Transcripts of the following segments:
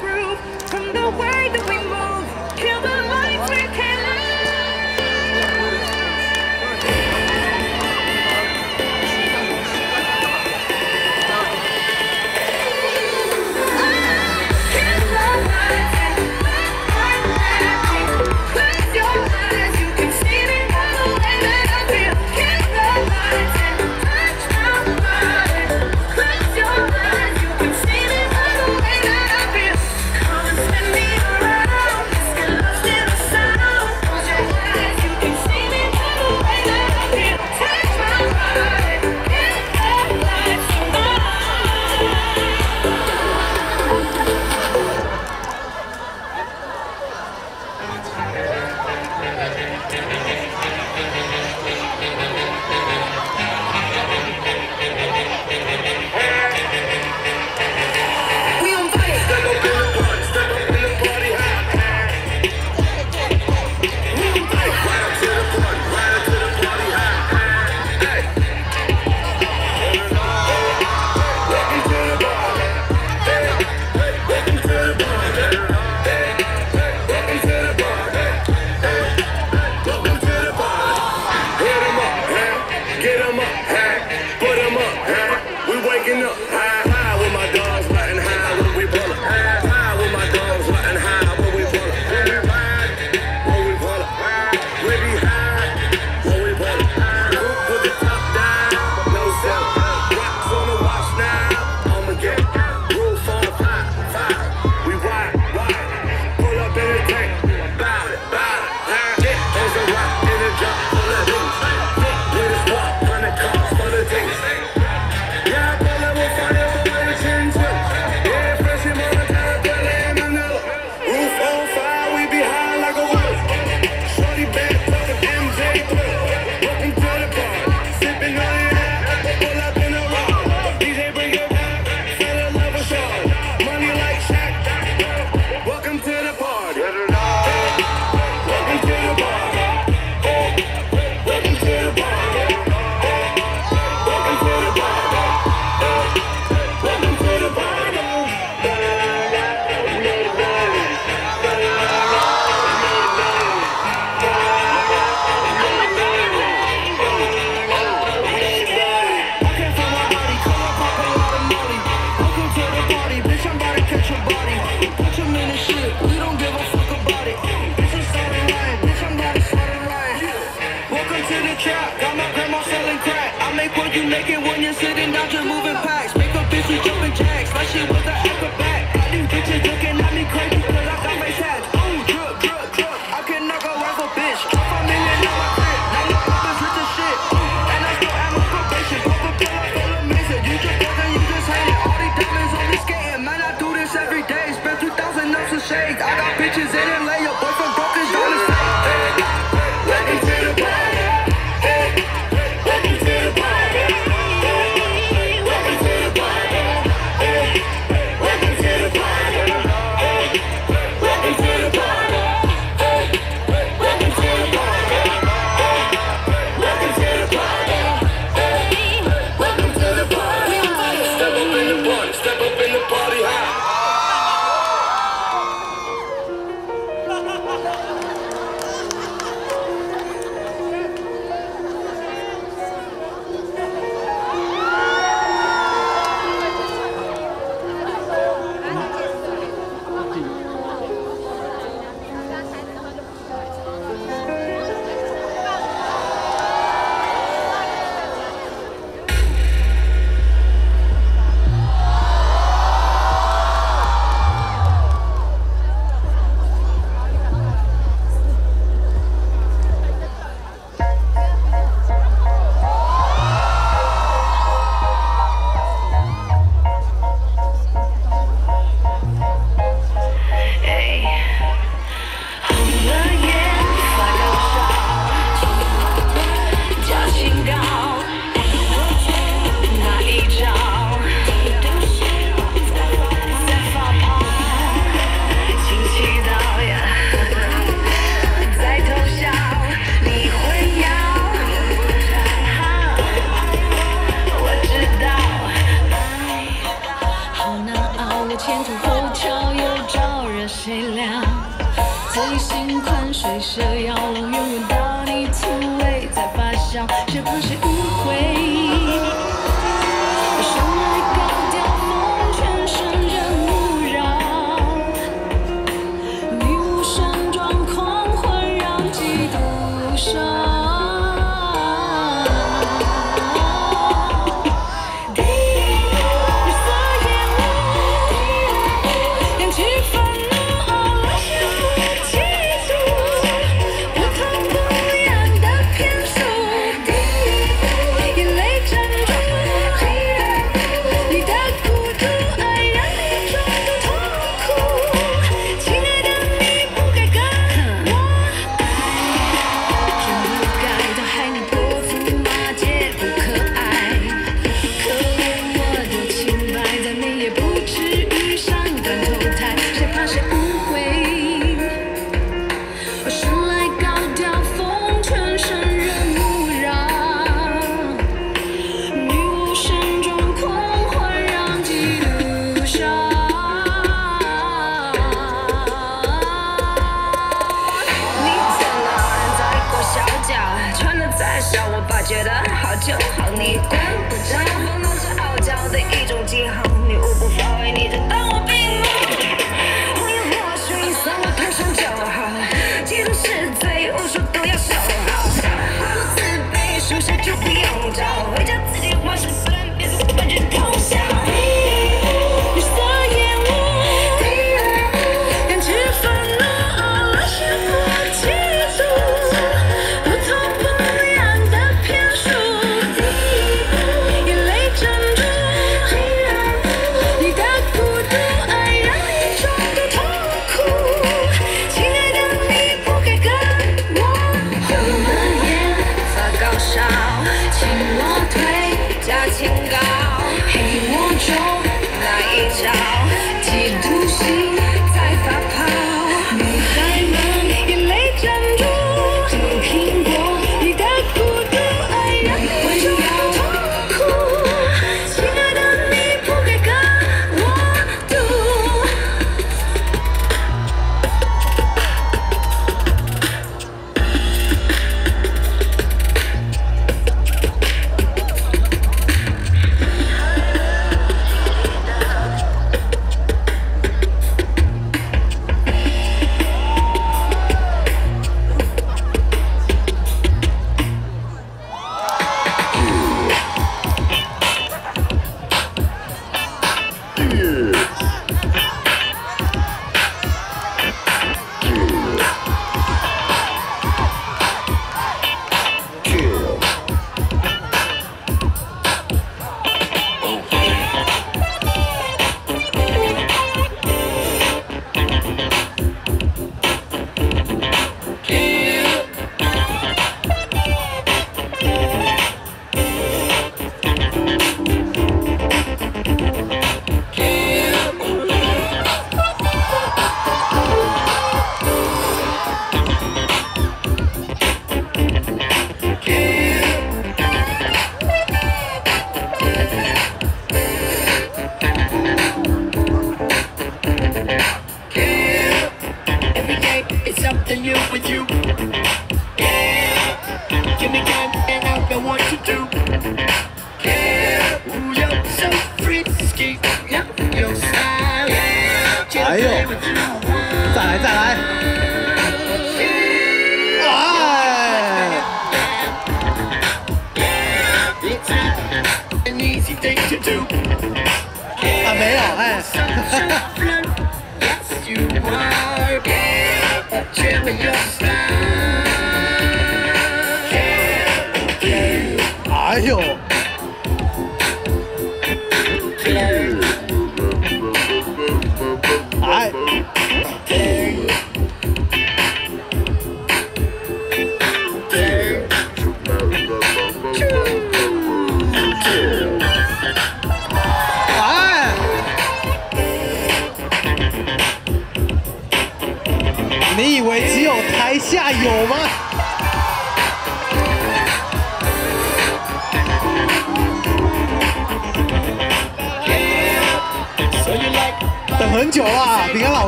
groove. From the way that we You make it when you're sitting out, you're moving past. 心宽，水蛇妖龙。笑我吧，觉得好就好，你管不着，我总是傲娇的一种记号，你无妨，为你得到。you with you. Yeah, give me time and I know what to do. Yeah, ooh, you're so frisky. Yeah, your style. Yeah, 哎呦，再来再来。啊，没有，哎。a genius now. Yeah.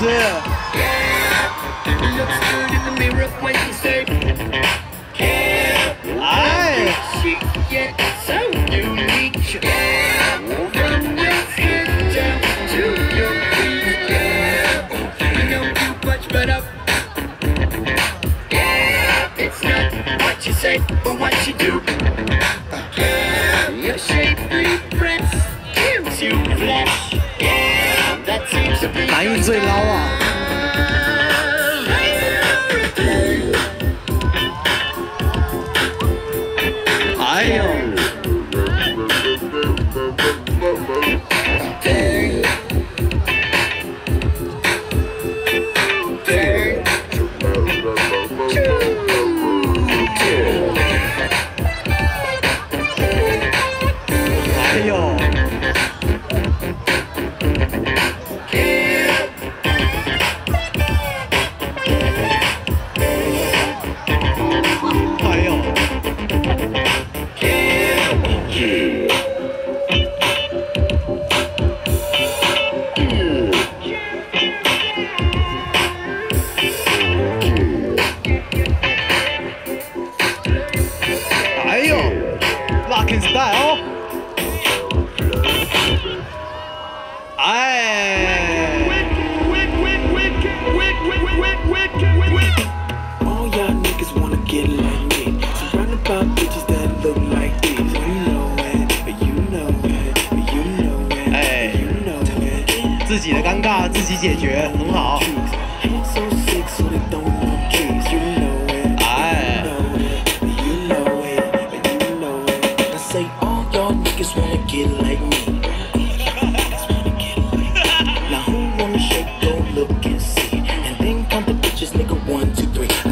Yeah. yeah. Good in the mirror when yeah. I. She gets so unique. Yeah. From your skin down to your feet. Yeah. You know you much better. Yeah. It's not what you say, but what you do. Yeah. Your shape you flesh. 含义最高啊。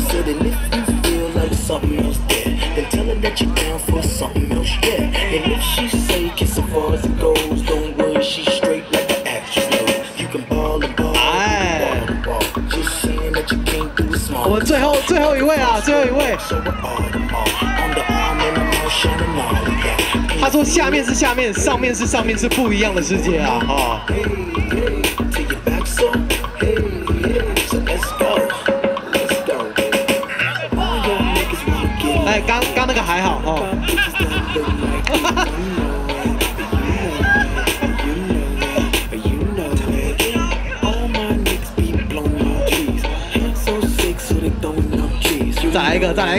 Said, and if you feel like something else there, then tell her that you're down for something else, yeah. And if she say kiss as far as it goes, don't worry, she's 最后一位啊，最后一位。他说：“下面是下面，上面是上面，是不一样的世界啊！”哈。My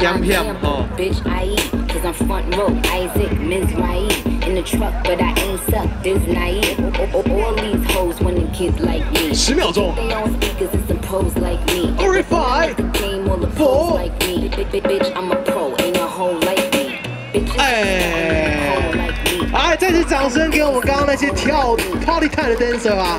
Yum, yum, example, oh. bitch. I eat, cause I'm front row. Isaac, Mizrahi. In the truck, but I ain't suck. This naive. All, all, all these hoes wanna kids like me. 十秒钟。They on speakers, it's some pros like me. Alright, fine. The game, all the Four. pros like me. Bi- bi- Bitch, I'm a pro, ain't a hoe like me. Bitches, Hey. ain't a hoe like me. 哎，再次掌声给我们刚刚那些跳舞 party time 的 dancer 啊！